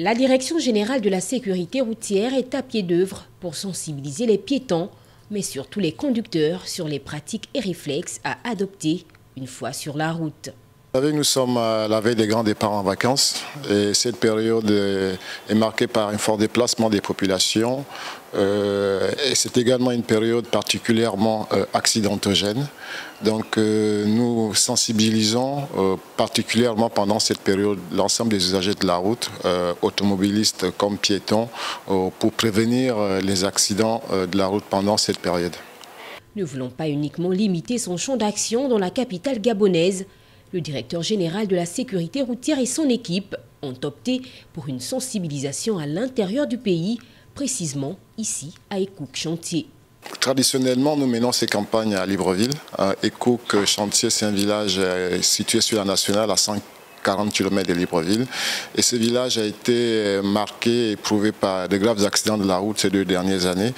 La Direction générale de la sécurité routière est à pied d'œuvre pour sensibiliser les piétons, mais surtout les conducteurs sur les pratiques et réflexes à adopter une fois sur la route. Vous savez, nous sommes à la veille des grands départs en vacances et cette période est marquée par un fort déplacement des populations euh, et c'est également une période particulièrement euh, accidentogène. Donc euh, nous sensibilisons particulièrement pendant cette période l'ensemble des usagers de la route, automobilistes comme piétons, pour prévenir les accidents de la route pendant cette période. Ne voulons pas uniquement limiter son champ d'action dans la capitale gabonaise, le directeur général de la sécurité routière et son équipe ont opté pour une sensibilisation à l'intérieur du pays, précisément ici à Ekouk Chantier. Traditionnellement, nous menons ces campagnes à Libreville. Ekouk Chantier, c'est un village euh, situé sur la nationale à 5 40 km de Libreville. Et ce village a été marqué et éprouvé par de graves accidents de la route ces deux dernières années.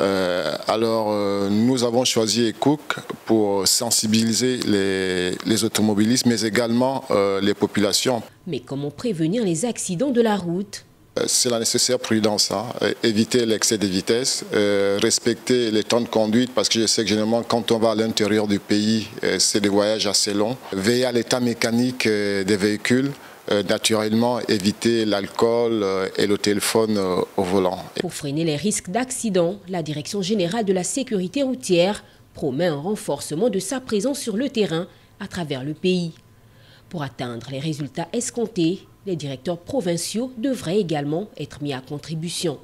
Euh, alors, euh, nous avons choisi ECOOC pour sensibiliser les, automobilistes, mais également euh, les populations. Mais comment prévenir les accidents de la route? euh, c'est la nécessaire prudence. Hein. Euh, éviter l'excès de vitesse, euh, respecter les temps de conduite, parce que je sais que généralement, quand on va à l'intérieur du pays, c'est des voyages assez longs. Veiller à l'état mécanique des véhicules. naturellement, éviter l'alcool et le téléphone au volant. Pour freiner les risques d'accident, la Direction générale de la sécurité routière promet un renforcement de sa présence sur le terrain à travers le pays. Pour atteindre les résultats escomptés, les directeurs provinciaux devraient également être mis à contribution.